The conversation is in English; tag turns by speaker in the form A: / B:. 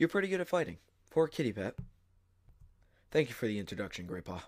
A: You're pretty good at fighting. poor kitty pet. Thank you for the introduction, Grandpa.